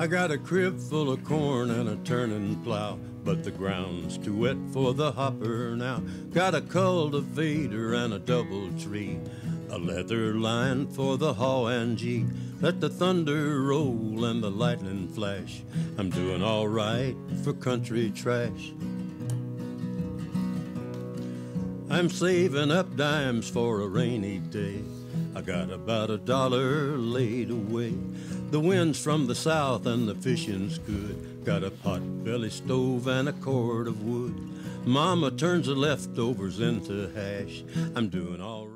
I got a crib full of corn and a turning plow, but the ground's too wet for the hopper now. Got a cultivator and a double tree, a leather line for the haw and gee. Let the thunder roll and the lightning flash. I'm doing all right for country trash. I'm saving up dimes for a rainy day. I got about a dollar laid away. The wind's from the south and the fishing's good. Got a pot belly stove and a cord of wood. Mama turns the leftovers into hash. I'm doing all right.